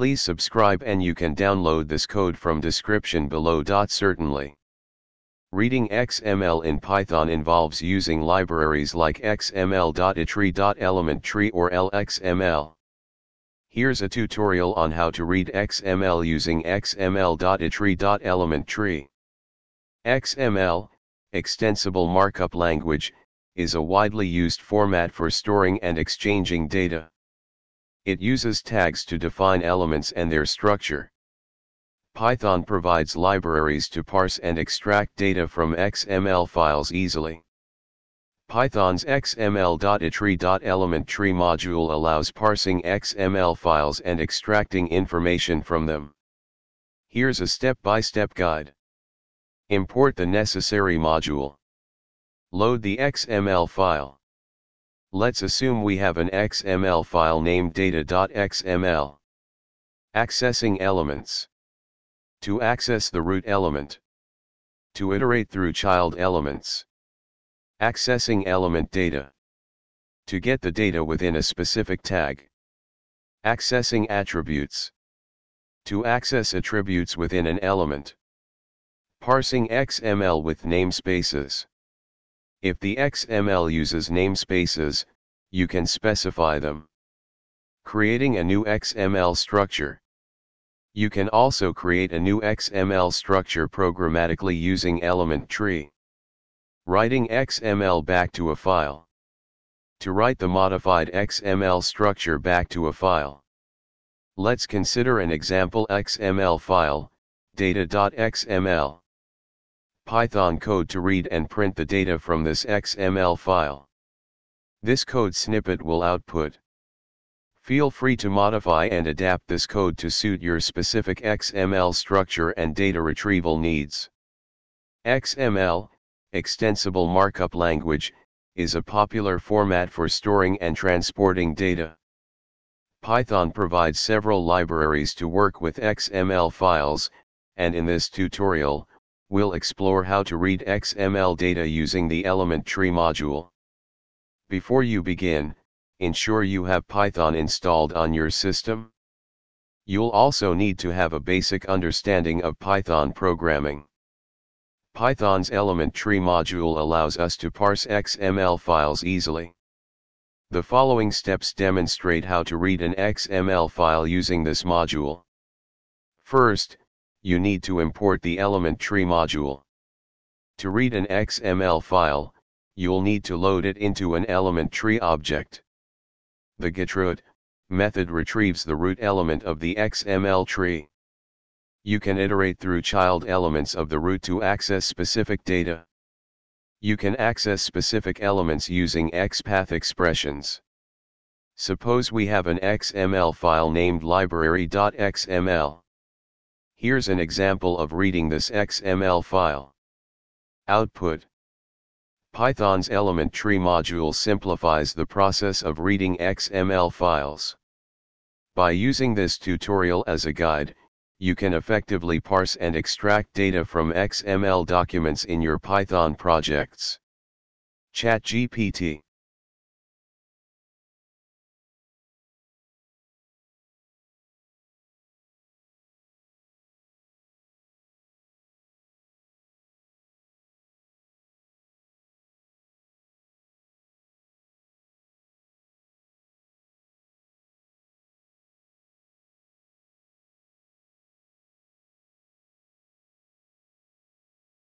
Please subscribe and you can download this code from description below. Certainly. Reading XML in Python involves using libraries like xml.etree.ElementTree or lxml. Here's a tutorial on how to read XML using xml.etree.ElementTree. XML, Extensible Markup Language, is a widely used format for storing and exchanging data. It uses tags to define elements and their structure. Python provides libraries to parse and extract data from XML files easily. Python's xml.etree.ElementTree module allows parsing XML files and extracting information from them. Here's a step-by-step -step guide. Import the necessary module. Load the XML file. Let's assume we have an XML file named data.xml. Accessing elements. To access the root element. To iterate through child elements. Accessing element data. To get the data within a specific tag. Accessing attributes. To access attributes within an element. Parsing XML with namespaces. If the XML uses namespaces, you can specify them. Creating a new XML structure. You can also create a new XML structure programmatically using element tree. Writing XML back to a file. To write the modified XML structure back to a file. Let's consider an example XML file, data.xml. Python code to read and print the data from this XML file. This code snippet will output Feel free to modify and adapt this code to suit your specific XML structure and data retrieval needs. XML, Extensible Markup Language, is a popular format for storing and transporting data. Python provides several libraries to work with XML files, and in this tutorial, we'll explore how to read XML data using the element tree module. Before you begin, ensure you have Python installed on your system. You'll also need to have a basic understanding of Python programming. Python's element tree module allows us to parse XML files easily. The following steps demonstrate how to read an XML file using this module. First, you need to import the element tree module. To read an XML file, you'll need to load it into an element tree object. The getroot method retrieves the root element of the XML tree. You can iterate through child elements of the root to access specific data. You can access specific elements using XPath expressions. Suppose we have an XML file named library.xml. Here's an example of reading this XML file. Output Python's element tree module simplifies the process of reading XML files. By using this tutorial as a guide, you can effectively parse and extract data from XML documents in your Python projects. ChatGPT